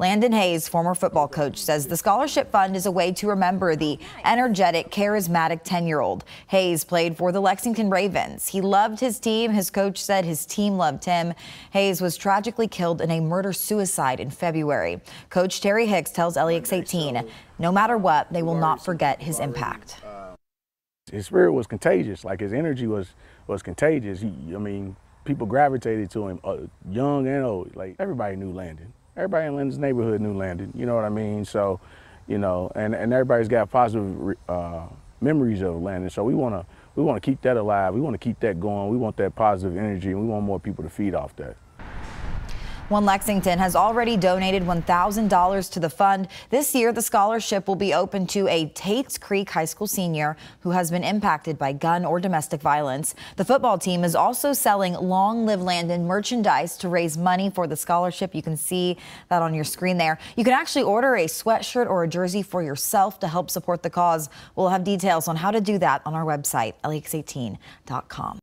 Landon Hayes, former football coach, says the scholarship fund is a way to remember the energetic, charismatic 10 year old. Hayes played for the Lexington Ravens. He loved his team. His coach said his team loved him. Hayes was tragically killed in a murder suicide in February. Coach Terry Hicks tells LEX 18 no matter what, they will not forget his impact. His spirit was contagious, like his energy was was contagious. I mean, people gravitated to him, uh, young and old. Like everybody knew Landon. Everybody in Landon's neighborhood knew Landon. You know what I mean? So, you know, and, and everybody's got positive uh, memories of Landon. So we want to we want to keep that alive. We want to keep that going. We want that positive energy, and we want more people to feed off that. One Lexington has already donated $1,000 to the fund. This year, the scholarship will be open to a Tates Creek High School senior who has been impacted by gun or domestic violence. The football team is also selling Long Live Landon merchandise to raise money for the scholarship. You can see that on your screen there. You can actually order a sweatshirt or a jersey for yourself to help support the cause. We'll have details on how to do that on our website, lex18.com.